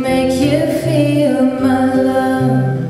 make you feel my love.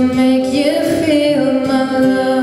make you feel my love.